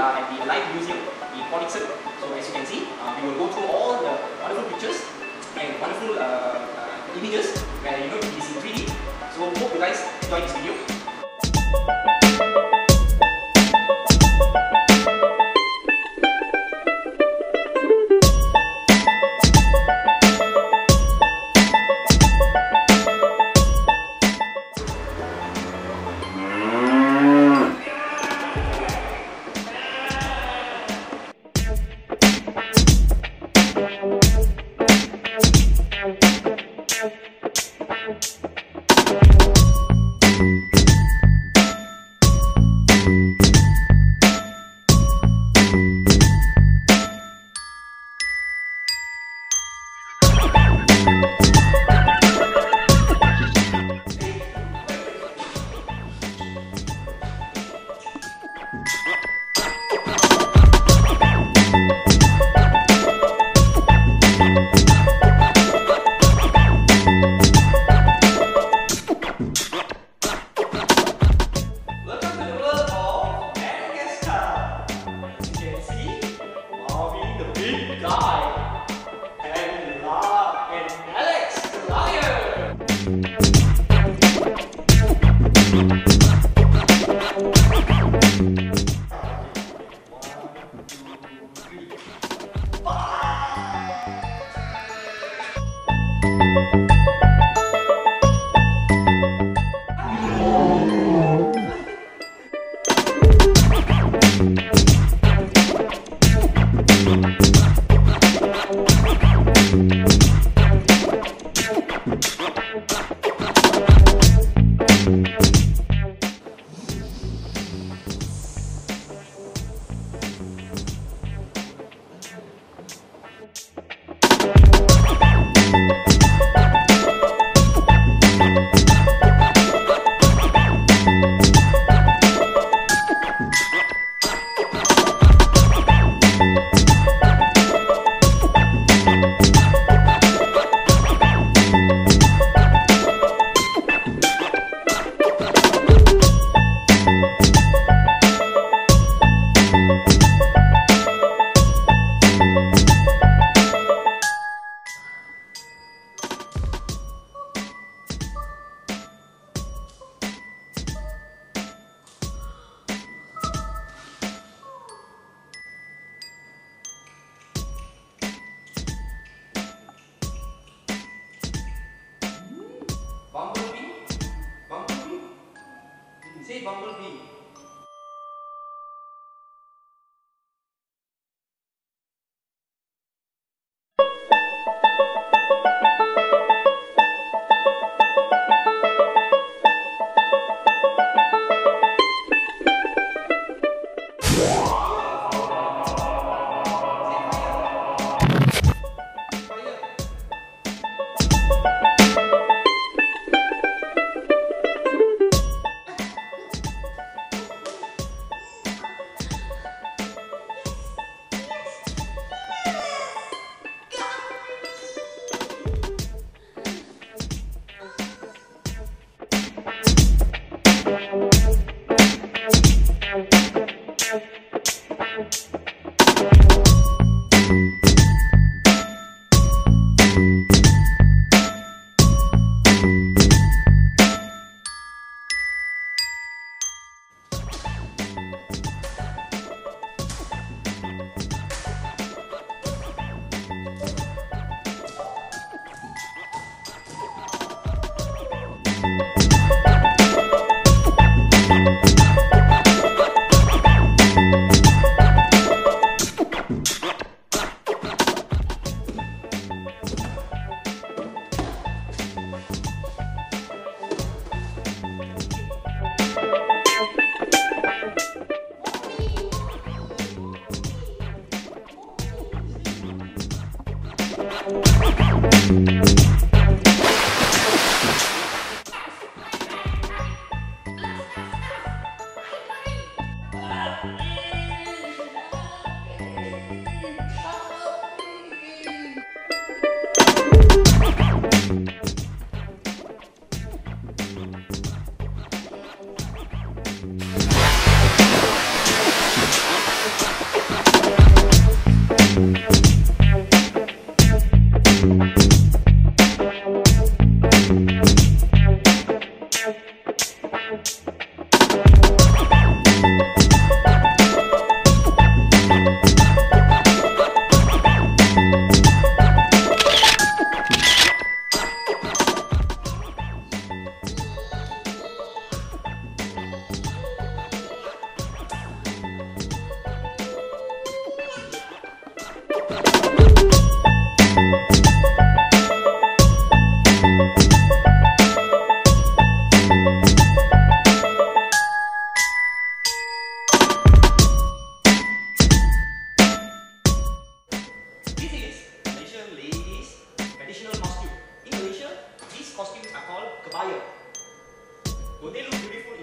are at the Life Museum in Port So as you can see, uh, we will go through all the wonderful pictures and wonderful uh, uh, images where you know it is in 3D. So hope you guys enjoy this video. Bumblebee. fire. Don't they look beautiful?